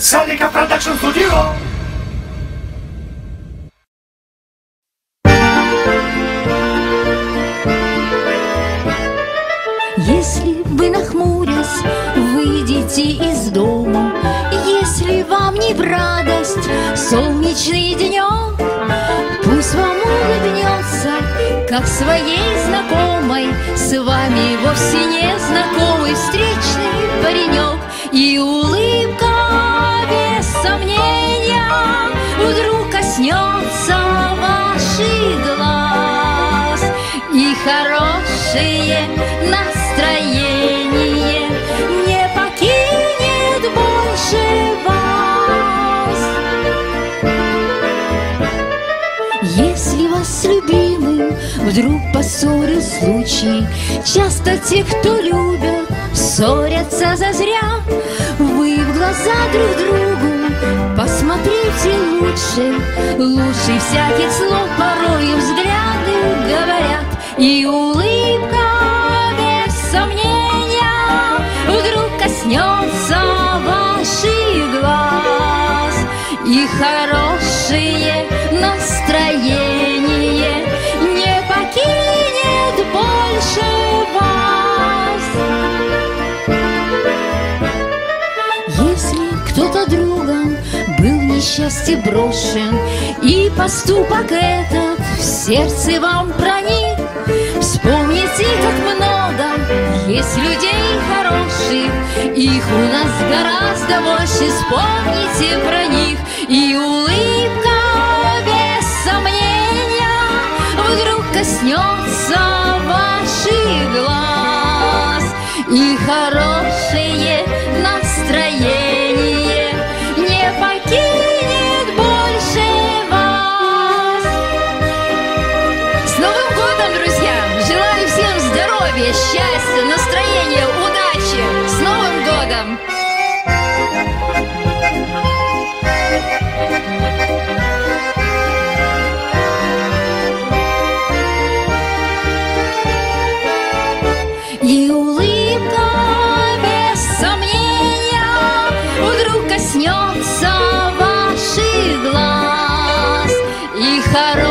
Salikoff Production Studio. Если вы нахмурясь выйдете из дома, Если вам не в радость солнечный денек, Пусть вам улыбнется, как своей знакомой, С вами вовсе не знакомый Вдруг коснется ваших глаз, И хорошее настроение не покинет больше вас. Если вас с любимым вдруг поссорил случай, Часто те, кто любят, ссорятся зазря. Вы в глаза друг другу посмотрите лучше, Лучше всяких слов порою взгляды говорят, И улыбка без сомнения Вдруг коснется ваших глаз, И хорошее настроение Не покинет больше вас. Если кто-то другом несчастье брошен, И поступок этот в сердце вам проник, Вспомните, как много есть людей хороших, Их у нас гораздо больше, вспомните про них, И улыбка без сомнения Вдруг коснется ваших глаз, И хорошее настроение здоровья, счастья, настроения, удачи! С Новым годом! И улыбка без сомнения вдруг коснется ваших глаз и хорош.